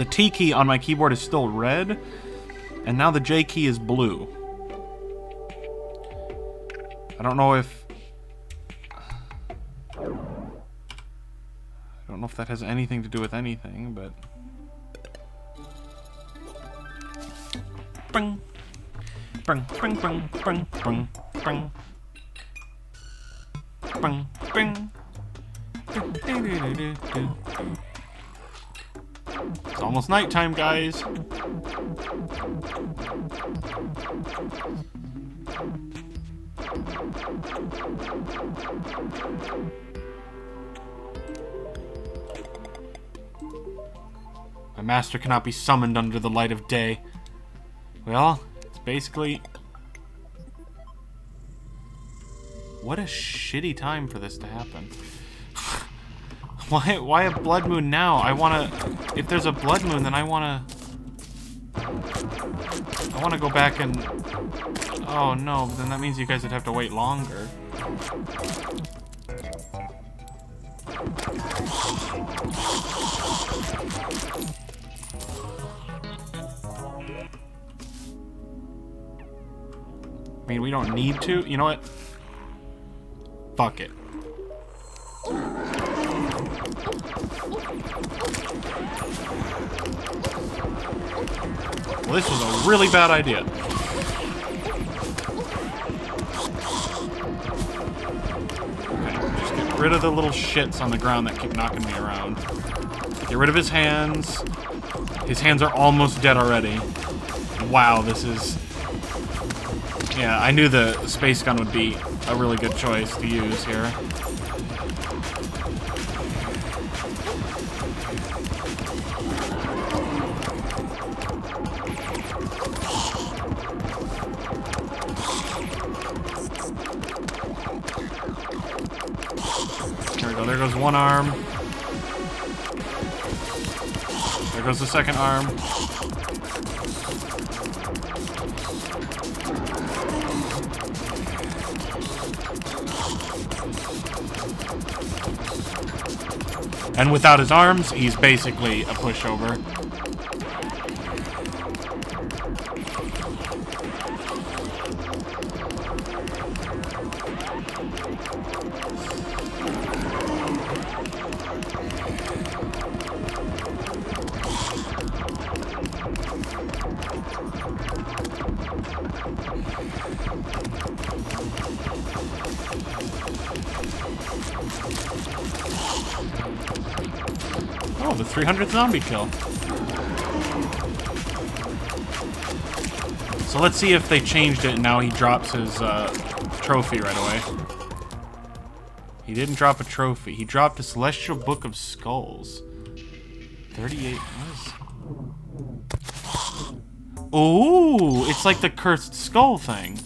The T key on my keyboard is still red, and now the J key is blue. I don't know if... I don't know if that has anything to do with anything, but... Bring. Bring, bring, bring, bring, bring, bring. Almost nighttime, guys. My master cannot be summoned under the light of day. Well, it's basically... What a shitty time for this to happen. Why, why a blood moon now? I wanna... If there's a blood moon, then I wanna... I wanna go back and... Oh no, then that means you guys would have to wait longer. I mean, we don't need to. You know what? Fuck it. Well, this was a really bad idea. Okay, just get rid of the little shits on the ground that keep knocking me around. Get rid of his hands. His hands are almost dead already. Wow, this is... Yeah, I knew the space gun would be a really good choice to use here. Goes one arm. There goes the second arm. And without his arms, he's basically a pushover. Oh, the 300th zombie kill. So let's see if they changed it and now he drops his uh, trophy right away. He didn't drop a trophy. He dropped a Celestial Book of Skulls. 38. What is... Ooh, it's like the cursed skull thing.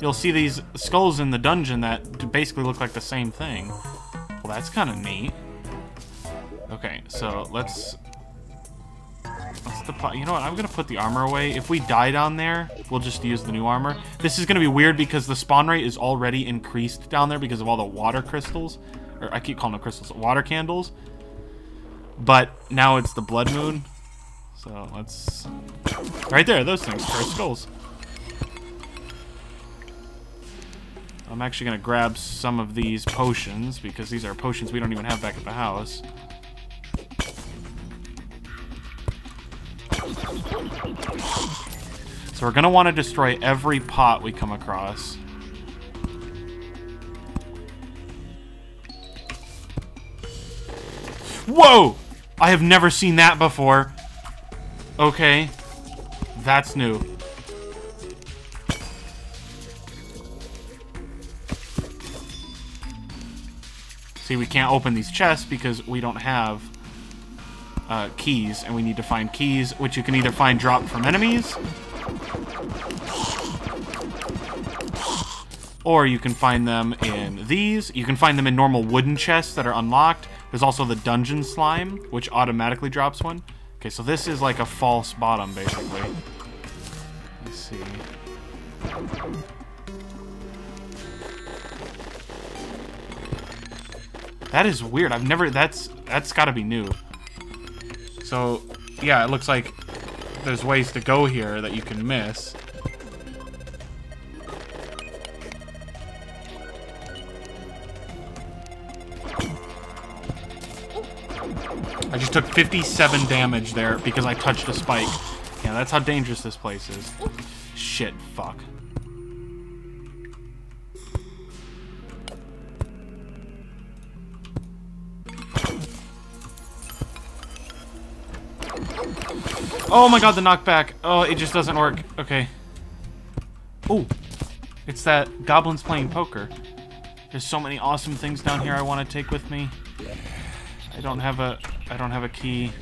You'll see these skulls in the dungeon that basically look like the same thing. Well, that's kind of neat. Okay, so let's... You know what? I'm going to put the armor away. If we die down there, we'll just use the new armor. This is going to be weird because the spawn rate is already increased down there because of all the water crystals. Or I keep calling them crystals. Water candles. But now it's the blood moon. So let's... Right there, those things. Cursed skulls. I'm actually going to grab some of these potions because these are potions we don't even have back at the house. So we're going to want to destroy every pot we come across. Whoa! I have never seen that before. Okay. That's new. See, we can't open these chests because we don't have uh, keys, and we need to find keys, which you can either find dropped from enemies, or you can find them in these. You can find them in normal wooden chests that are unlocked. There's also the dungeon slime, which automatically drops one. Okay, so this is like a false bottom, basically. Let's see. That is weird. I've never... That's that's got to be new. So, yeah, it looks like there's ways to go here that you can miss. I just took 57 damage there because I touched a spike. Yeah, that's how dangerous this place is. Shit, fuck. Oh my god, the knockback. Oh, it just doesn't work. Okay. Oh, it's that goblins playing poker. There's so many awesome things down here I want to take with me. I don't have a I don't have a key.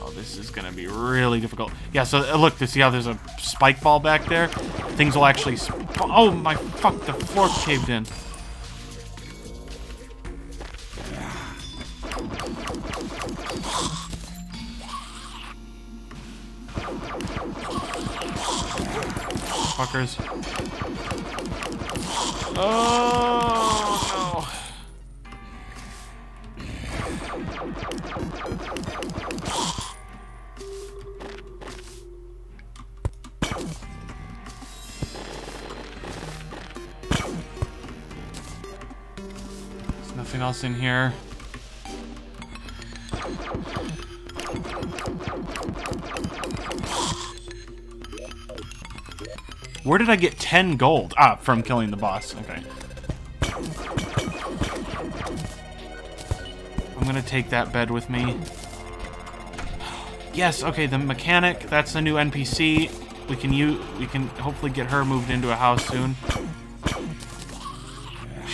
Oh, this is gonna be really difficult. Yeah, so uh, look, to see how there's a spike ball back there? Things will actually... Oh my fuck, the floor caved in. Nothing else in here. Where did I get 10 gold? Ah, from killing the boss. Okay. I'm gonna take that bed with me. Yes, okay, the mechanic, that's the new NPC. We can use, we can hopefully get her moved into a house soon.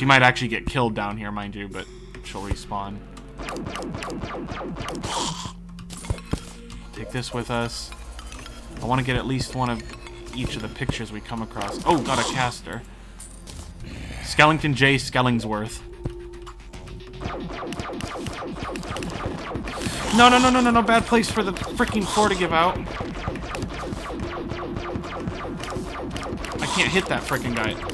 She might actually get killed down here, mind you, but she'll respawn. Take this with us. I want to get at least one of each of the pictures we come across. Oh, got a caster. Skellington J. Skellingsworth. No, no, no, no, no, no, bad place for the freaking floor to give out. I can't hit that freaking guy.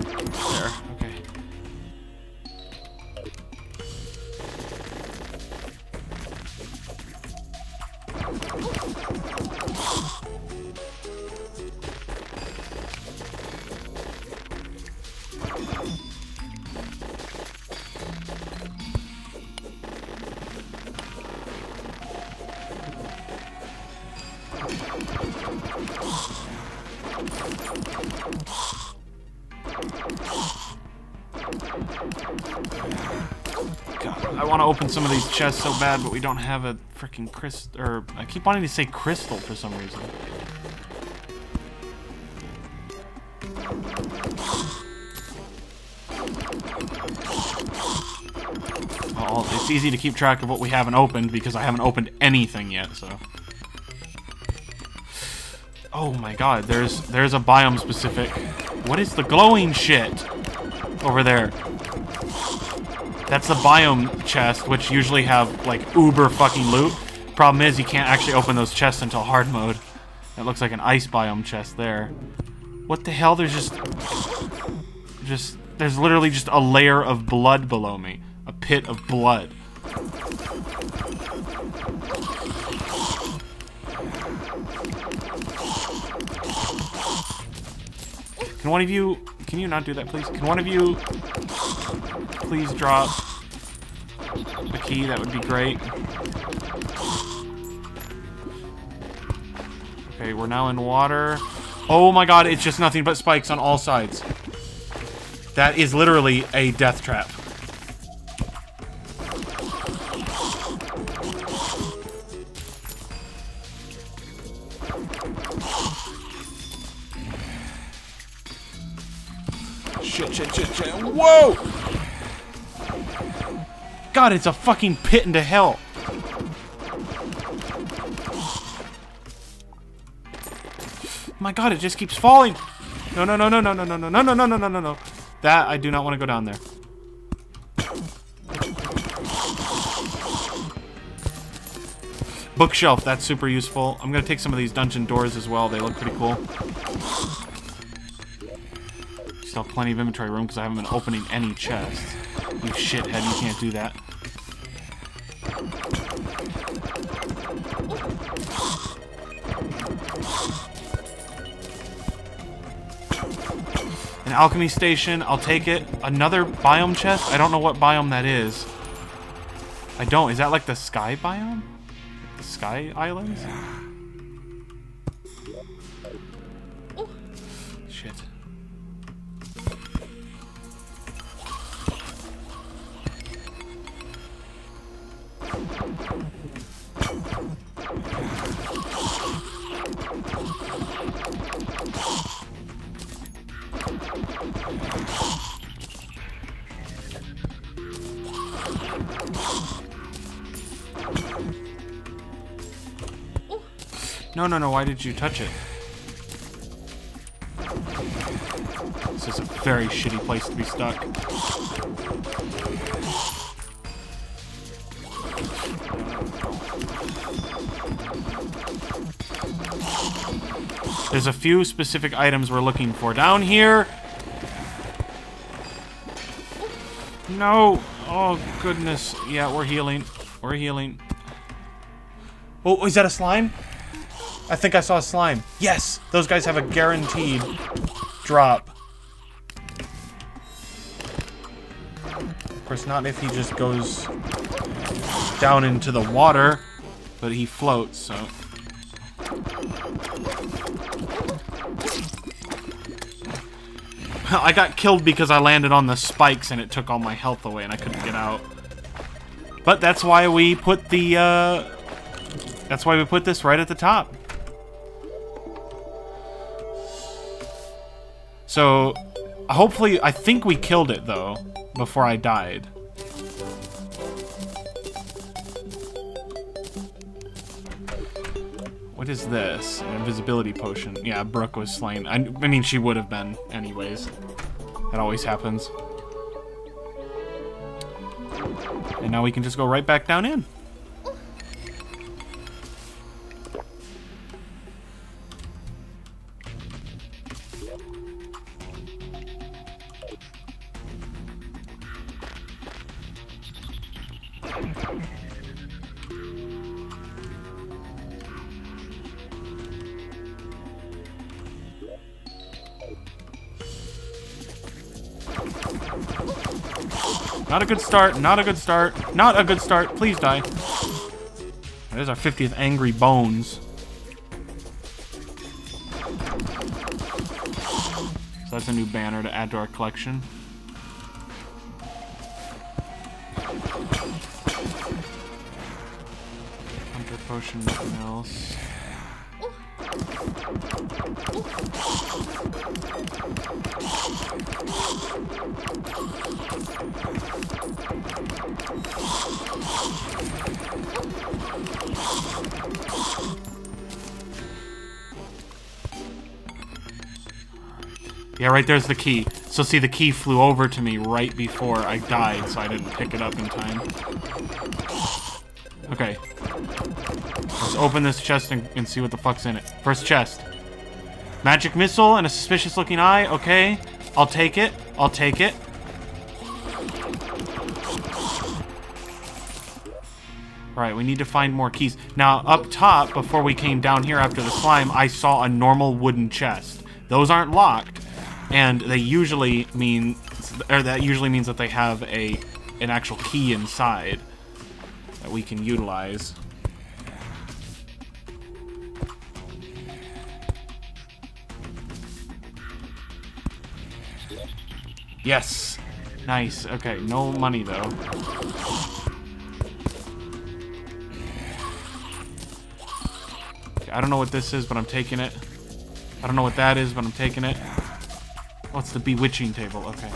Open some of these chests so bad, but we don't have a freaking crystal. Or I keep wanting to say crystal for some reason. Well, it's easy to keep track of what we haven't opened because I haven't opened anything yet, so. Oh my god, there's there's a biome specific. What is the glowing shit over there? That's the biome chest, which usually have like uber fucking loot. Problem is, you can't actually open those chests until hard mode. It looks like an ice biome chest there. What the hell? There's just, just there's literally just a layer of blood below me, a pit of blood. Can one of you... Can you not do that, please? Can one of you please drop a key? That would be great. Okay, we're now in water. Oh my god, it's just nothing but spikes on all sides. That is literally a death trap. Shit, shit, shit, shit. Whoa! God, it's a fucking pit into hell. My god, it just keeps falling. No, no, no, no, no, no, no, no, no, no, no, no, no, no, no. That, I do not want to go down there. Bookshelf, that's super useful. I'm going to take some of these dungeon doors as well. They look pretty cool. still plenty of inventory room because I haven't been opening any chests. You shithead, you can't do that. An alchemy station, I'll take it. Another biome chest? I don't know what biome that is. I don't. Is that like the sky biome? The sky islands? No, no, why did you touch it? This is a very shitty place to be stuck. There's a few specific items we're looking for. Down here! No! Oh, goodness. Yeah, we're healing. We're healing. Oh, is that a slime? I think I saw a slime. Yes! Those guys have a guaranteed drop. Of course, not if he just goes down into the water, but he floats, so... I got killed because I landed on the spikes and it took all my health away and I couldn't get out. But that's why we put the, uh... That's why we put this right at the top. So, hopefully, I think we killed it, though, before I died. What is this? An invisibility potion. Yeah, Brooke was slain. I, I mean, she would have been, anyways. That always happens. And now we can just go right back down in. Not a good start. Not a good start. Not a good start. Please die. There's our 50th Angry Bones. So that's a new banner to add to our collection. Hunter potion, nothing else. Yeah, right there's the key. So see, the key flew over to me right before I died, so I didn't pick it up in time. Okay. Let's open this chest and, and see what the fuck's in it. First chest. Magic missile and a suspicious looking eye. Okay. I'll take it. I'll take it. Alright, we need to find more keys. Now, up top, before we came down here after the slime, I saw a normal wooden chest. Those aren't locked, and they usually mean, or that usually means that they have a an actual key inside that we can utilize. Yes. Nice. Okay, no money though. I don't know what this is, but I'm taking it. I don't know what that is, but I'm taking it. What's the bewitching table? Okay.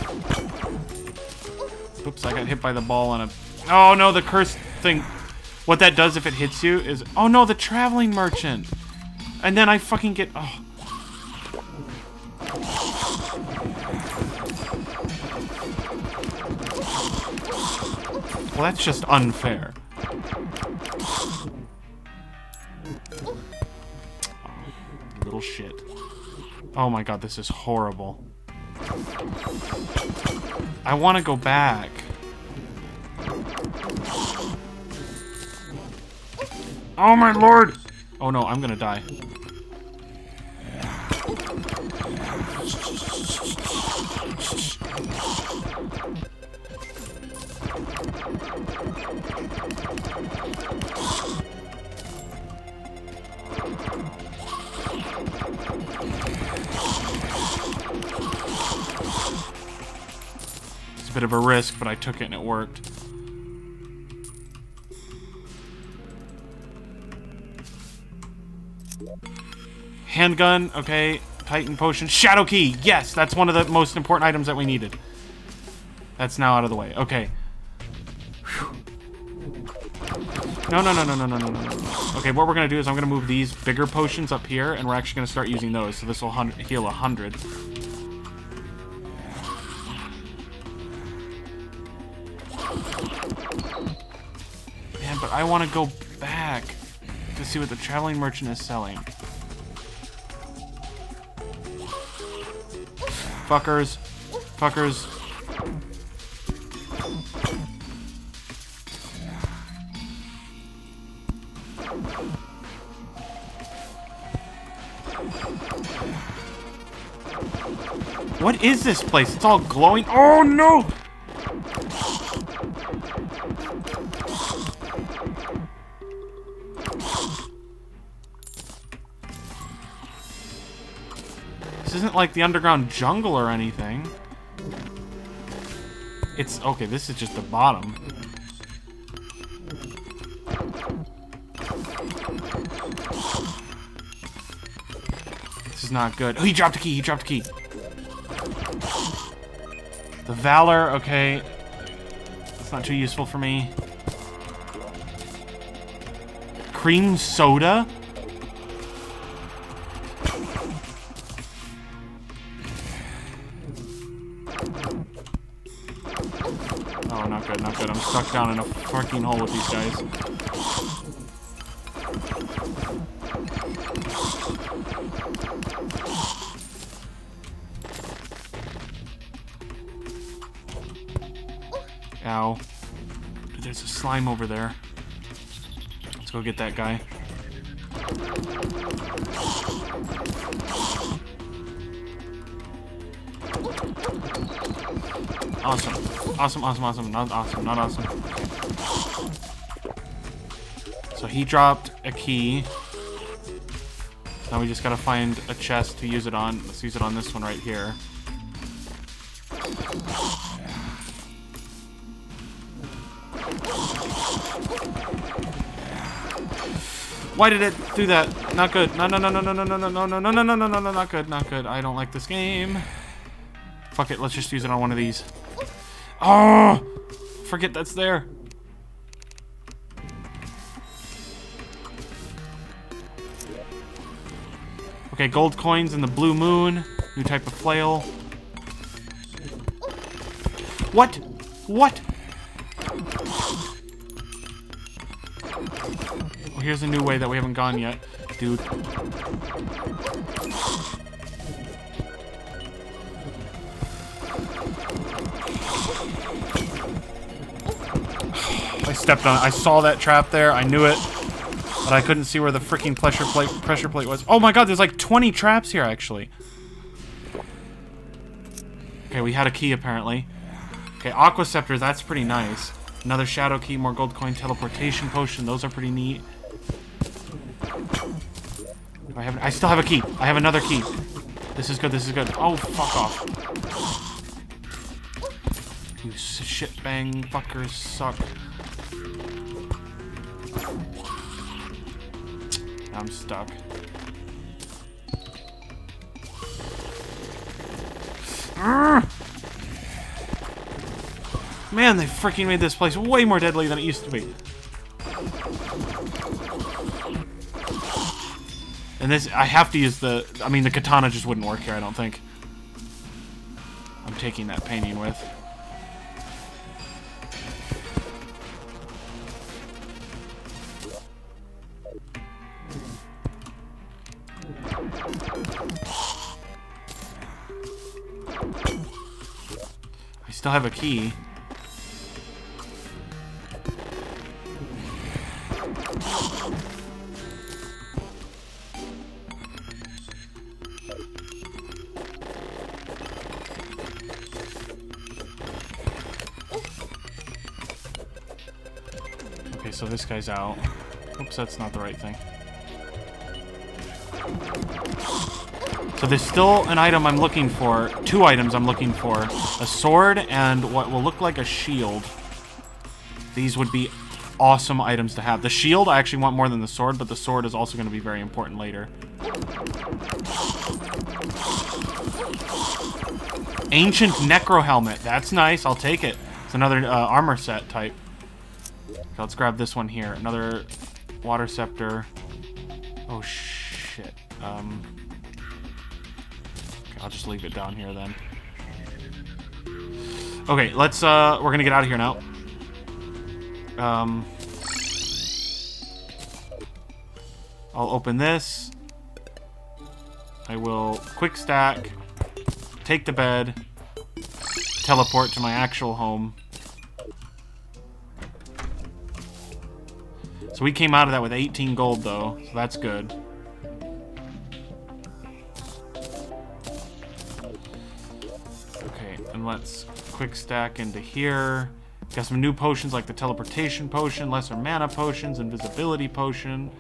Oops, I got hit by the ball on a... Oh, no, the curse thing. What that does if it hits you is... Oh, no, the traveling merchant. And then I fucking get... Oh. Well, that's just unfair. little shit. Oh my god, this is horrible. I want to go back. Oh my lord! Oh no, I'm gonna die. bit of a risk, but I took it and it worked. Handgun, okay. Titan potion. Shadow key! Yes, that's one of the most important items that we needed. That's now out of the way. Okay. No, no, no, no, no, no, no, no. Okay, what we're going to do is I'm going to move these bigger potions up here, and we're actually going to start using those. So this will heal 100. But I want to go back to see what the traveling merchant is selling. Fuckers. Fuckers. What is this place? It's all glowing. Oh no! This isn't like the underground jungle or anything. It's... Okay, this is just the bottom. This is not good. Oh, he dropped a key. He dropped a key. The Valor, okay. That's not too useful for me. Cream soda? Oh, not good, not good. I'm stuck down in a fucking hole with these guys. Slime over there. Let's go get that guy. Awesome. Awesome, awesome, awesome. Not awesome, not awesome. So he dropped a key. Now we just gotta find a chest to use it on. Let's use it on this one right here. Why did it do that? Not good. No, no, no, no, no, no, no, no, no, no, no, no, no, no, no, no, not good, not good. I don't like this game. Fuck it, let's just use it on one of these. Oh! Forget that's there. Okay, gold coins and the blue moon. New type of flail. What? What? Well, here's a new way that we haven't gone yet, dude. I stepped on it. I saw that trap there. I knew it. But I couldn't see where the freaking pressure plate pressure plate was. Oh my god, there's like 20 traps here, actually. Okay, we had a key, apparently. Okay, Aqua Scepter, that's pretty nice. Another Shadow Key, more Gold Coin, Teleportation Potion. Those are pretty neat. I have? I still have a key. I have another key. This is good, this is good. Oh, fuck off. You shitbang fuckers suck. I'm stuck. Man, they freaking made this place way more deadly than it used to be. And this, I have to use the, I mean, the katana just wouldn't work here, I don't think. I'm taking that painting with. I still have a key. This guy's out. Oops, that's not the right thing. So there's still an item I'm looking for. Two items I'm looking for. A sword and what will look like a shield. These would be awesome items to have. The shield I actually want more than the sword, but the sword is also going to be very important later. Ancient Necro Helmet. That's nice. I'll take it. It's another uh, armor set type. Okay, let's grab this one here. Another Water Scepter. Oh, shit. Um... I'll just leave it down here then. Okay, let's, uh, we're gonna get out of here now. Um, I'll open this. I will quick stack, take the bed, teleport to my actual home. So we came out of that with 18 gold though, so that's good. Okay, and let's quick stack into here. Got some new potions like the teleportation potion, lesser mana potions, invisibility potion.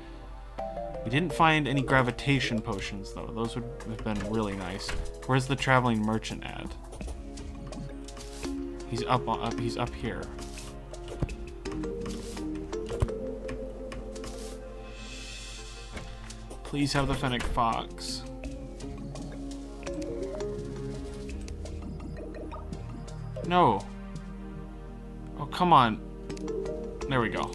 We didn't find any gravitation potions though. Those would have been really nice. Where's the traveling merchant at? He's up up he's up here. Please have the Fennec Fox. No. Oh, come on. There we go.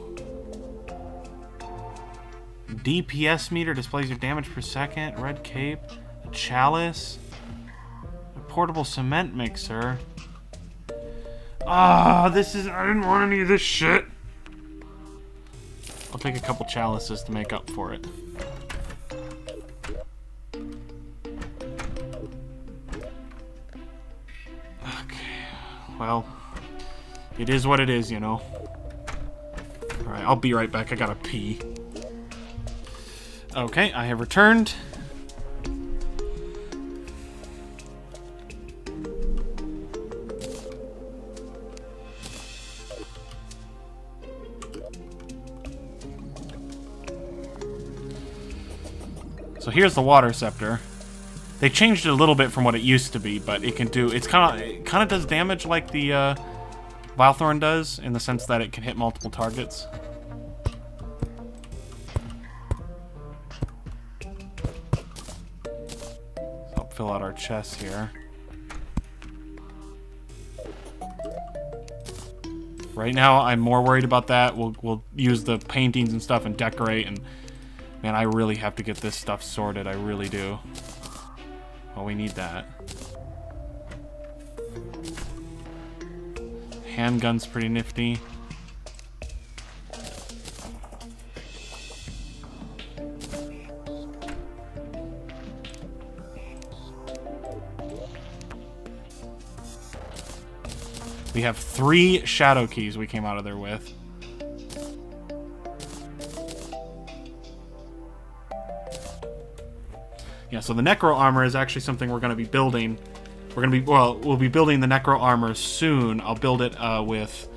DPS meter displays your damage per second. Red cape. A chalice. A portable cement mixer. Ah, this is... I didn't want any of this shit. I'll take a couple chalices to make up for it. It is what it is, you know. Alright, I'll be right back. I gotta pee. Okay, I have returned. So here's the water scepter. They changed it a little bit from what it used to be, but it can do... It's kind of it kind of does damage like the uh, Vilethorn does, in the sense that it can hit multiple targets. I'll fill out our chest here. Right now, I'm more worried about that. We'll, we'll use the paintings and stuff and decorate, and man, I really have to get this stuff sorted. I really do. Well, we need that. Handgun's pretty nifty. We have three shadow keys we came out of there with. Yeah, so the Necro armor is actually something we're going to be building. We're to be, well, we'll be building the Necro armor soon. I'll build it uh, with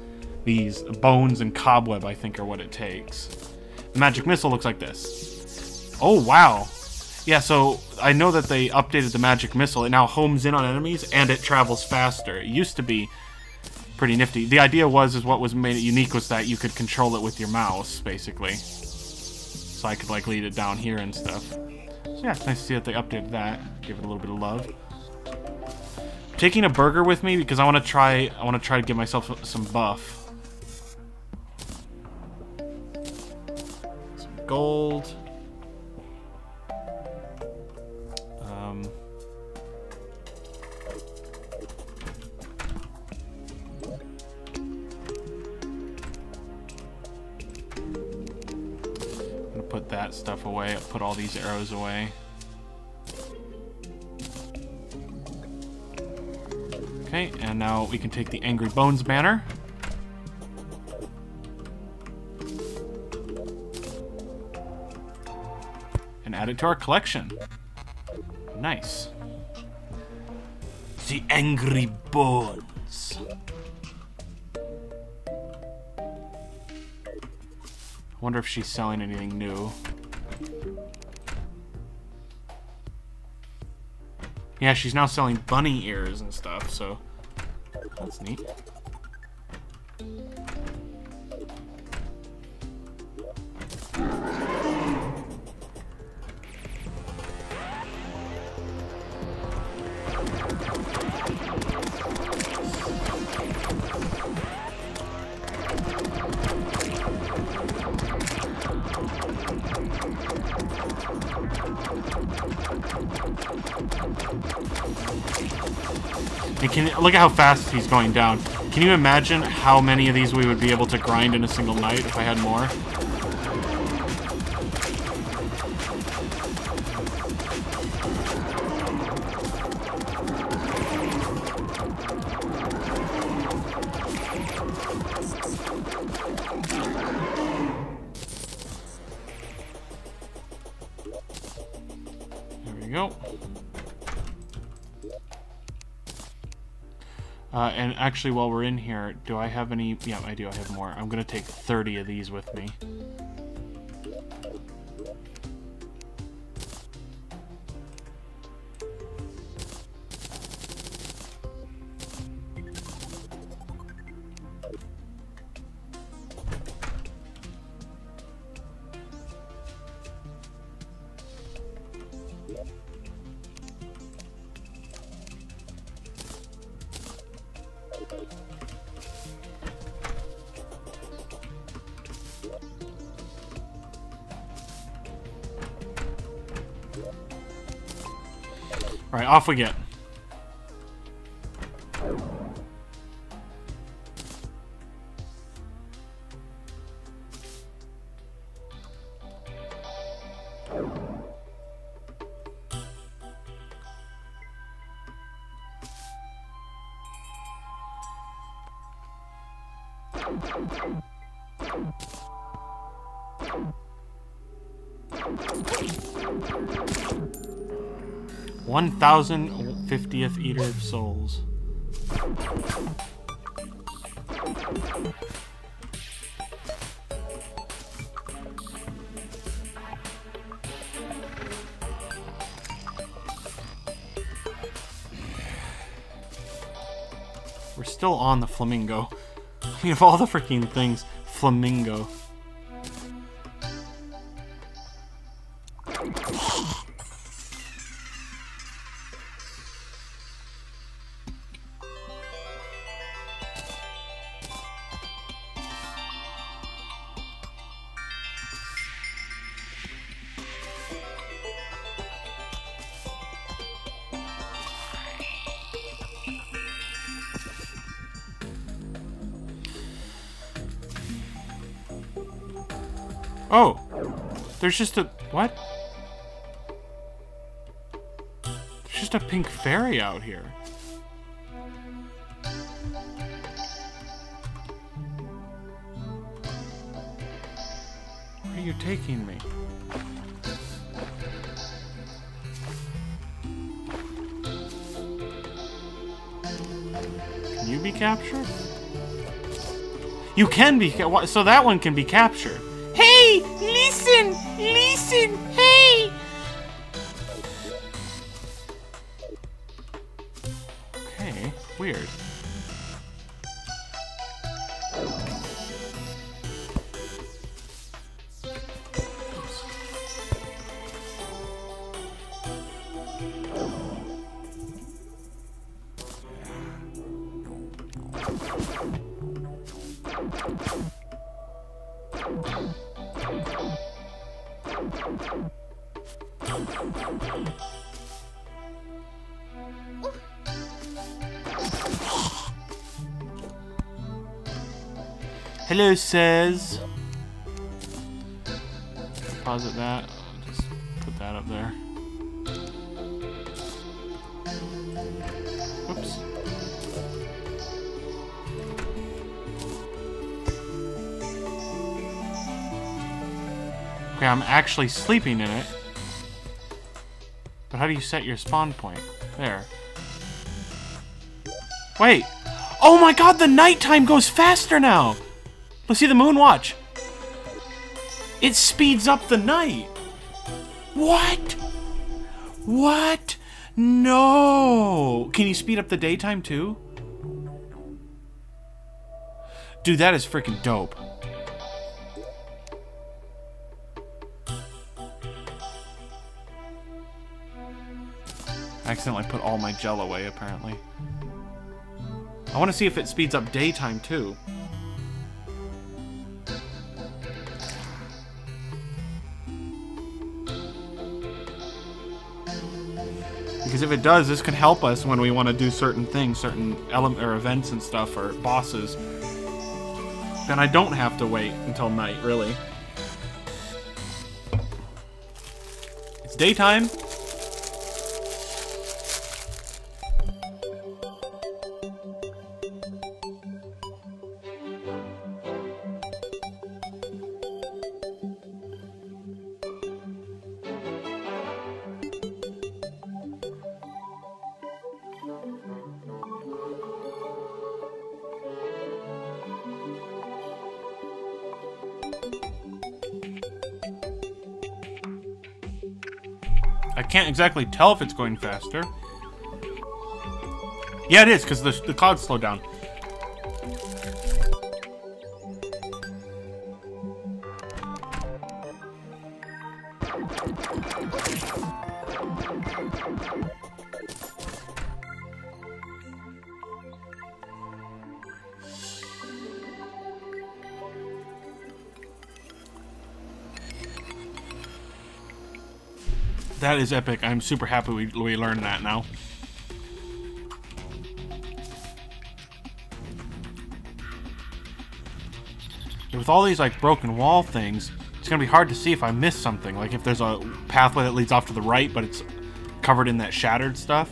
these bones and cobweb, I think, are what it takes. The magic missile looks like this. Oh, wow. Yeah, so I know that they updated the magic missile. It now homes in on enemies, and it travels faster. It used to be pretty nifty. The idea was, is what was made it unique was that you could control it with your mouse, basically. So I could, like, lead it down here and stuff. So yeah, it's nice to see that they updated that. Give it a little bit of love. Taking a burger with me because I want to try. I want to try to give myself some buff. Some gold. Um. put that stuff away. Put all these arrows away. And now we can take the Angry Bones banner. And add it to our collection. Nice. The Angry Bones. I wonder if she's selling anything new. Yeah, she's now selling bunny ears and stuff, so that's neat. Look at how fast he's going down. Can you imagine how many of these we would be able to grind in a single night if I had more? Actually, while we're in here, do I have any... Yeah, I do. I have more. I'm going to take 30 of these with me. Off we get. One thousand fiftieth Eater of Souls. We're still on the flamingo. I mean, of all the freaking things, flamingo. There's just a... What? There's just a pink fairy out here. Where are you taking me? Can you be captured? You can be... So that one can be captured. 心。Hello, says. Deposit that. Just put that up there. Whoops. Okay, I'm actually sleeping in it. But how do you set your spawn point? There. Wait! Oh my god, the nighttime goes faster now! Let's see the moon, watch. It speeds up the night. What? What? No! Can you speed up the daytime too? Dude, that is freaking dope. I accidentally put all my gel away, apparently. I want to see if it speeds up daytime, too. Because if it does, this can help us when we want to do certain things, certain element or events and stuff, or bosses. Then I don't have to wait until night, really. It's daytime. Exactly tell if it's going faster. Yeah, it is, because the, the cloud slowed down. That is epic. I'm super happy we, we learned that now. With all these like broken wall things, it's gonna be hard to see if I miss something. Like if there's a pathway that leads off to the right, but it's covered in that shattered stuff.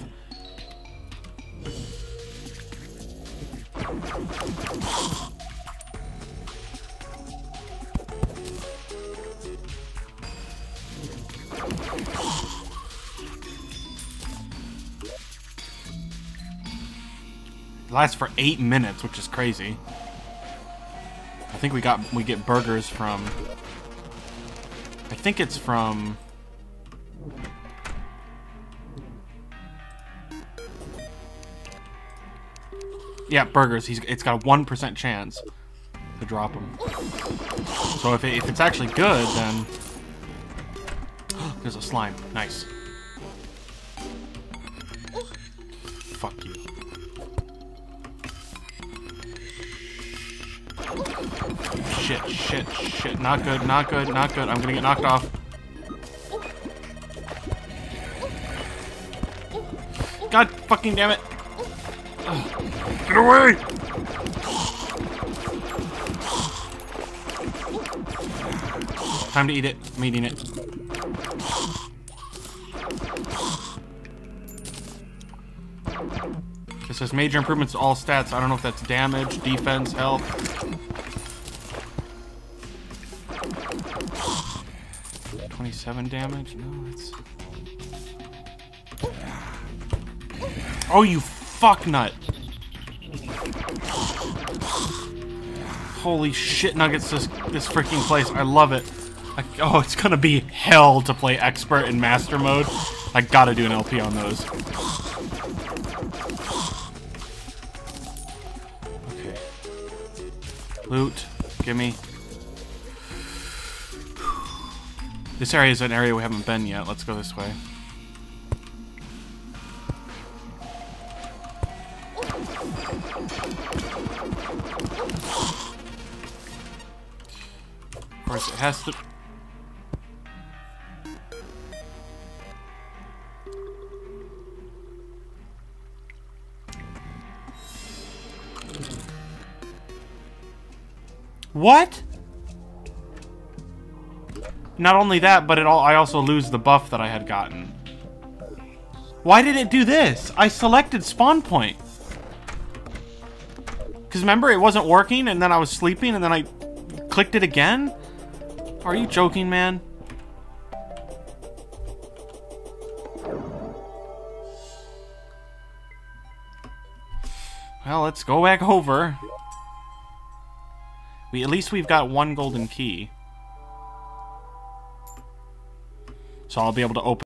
Lasts for eight minutes, which is crazy. I think we got we get burgers from. I think it's from. Yeah, burgers. He's it's got a one percent chance to drop them. So if it, if it's actually good, then there's a slime. Nice. Fuck you. Shit, shit, shit. Not good, not good, not good. I'm gonna get knocked off. God fucking damn it. Ugh. Get away! Time to eat it. I'm eating it. It says major improvements to all stats. I don't know if that's damage, defense, health. Twenty-seven damage. No. Oh, you fuck nut! Holy shit nuggets! This this freaking place. I love it. I, oh, it's gonna be hell to play expert in master mode. I gotta do an LP on those. Okay. Loot. Gimme. This area is an area we haven't been yet. Let's go this way. Of course, it has to... What? Not only that, but it all I also lose the buff that I had gotten. Why did it do this? I selected spawn point. Because remember, it wasn't working, and then I was sleeping, and then I clicked it again? Are you joking, man? Well, let's go back over. We At least we've got one golden key. So I'll be able to open